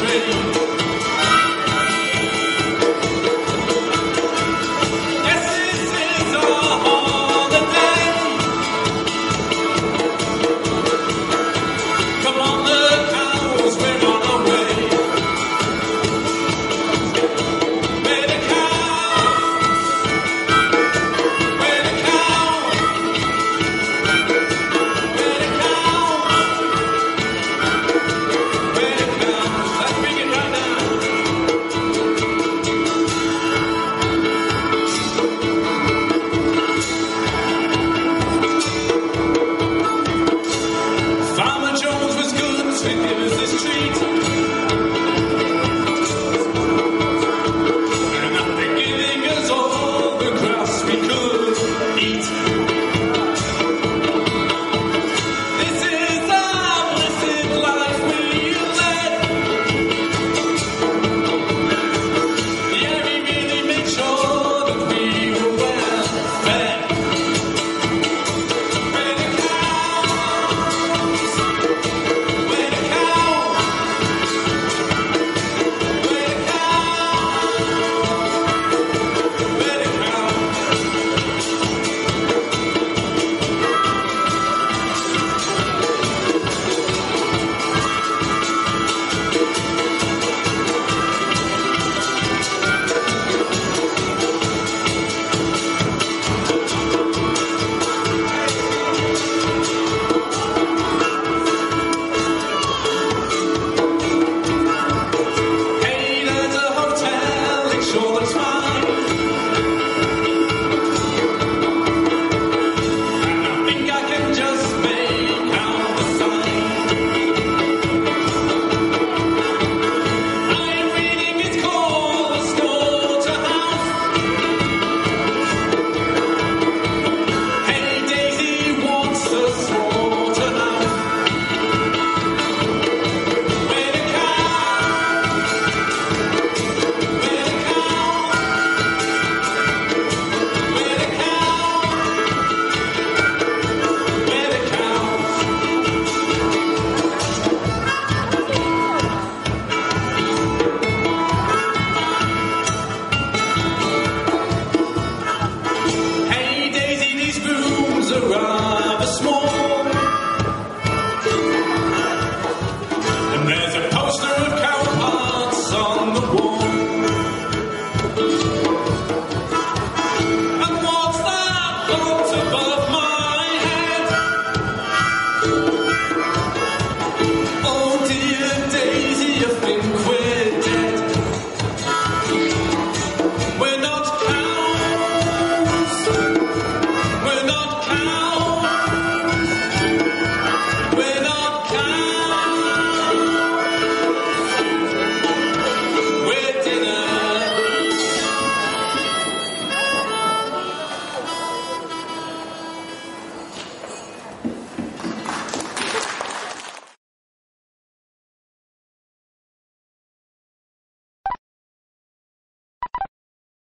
Schritt small